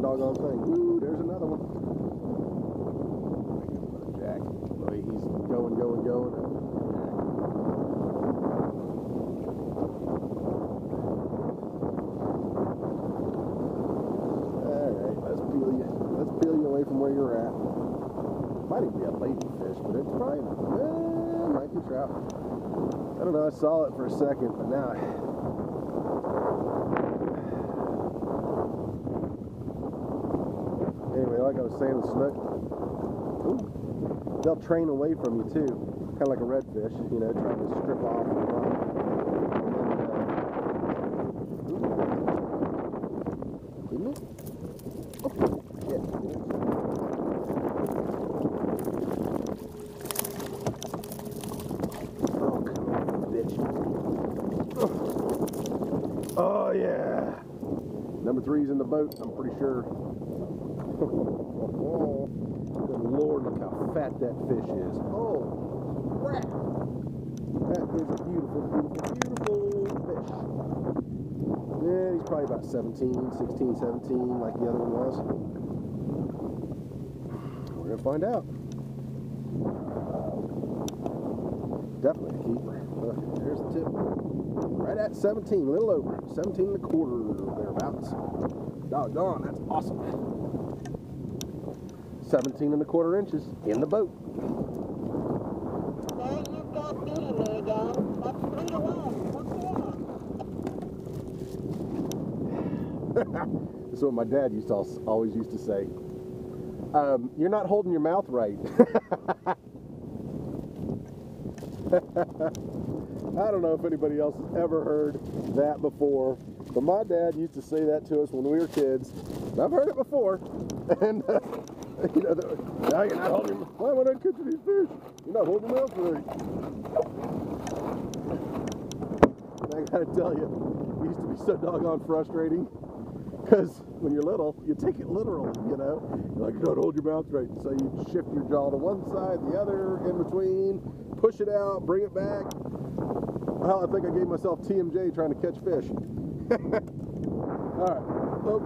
doggone thing. Woo, there's another one. Jack. Boy, he's going, going, going. Alright, let's peel you. Let's peel you away from where you're at. Might even be a lady fish, but it's probably, eh, might be trout. I don't know, I saw it for a second, but now like I was saying, the snook, ooh, they'll train away from you too, kind of like a redfish, you know, trying to strip off and run. Uh. Oh. Oh, yeah. Number three's in the boat, I'm pretty sure. Oh, good lord, look how fat that fish is. Oh, crap. That is a beautiful, beautiful, beautiful fish. Yeah, he's probably about 17, 16, 17, like the other one was. We're to find out. Definitely a keeper. Look, there's the tip. Right at 17, a little over. 17 and a quarter, thereabouts. Doggone, that's awesome. 17 and a quarter inches in the boat. That's what my dad used to always used to say. Um, you're not holding your mouth right. I don't know if anybody else has ever heard that before, but my dad used to say that to us when we were kids. I've heard it before, and uh, you know, now you're not holding. Why am I catching these fish? You're not holding your mouth right. And I gotta tell you, it used to be so doggone frustrating. Because when you're little, you take it literal, you know? You're like, you don't hold your mouth right. So you shift your jaw to one side, the other, in between, push it out, bring it back. Well, I think I gave myself TMJ trying to catch fish. All right. Oh,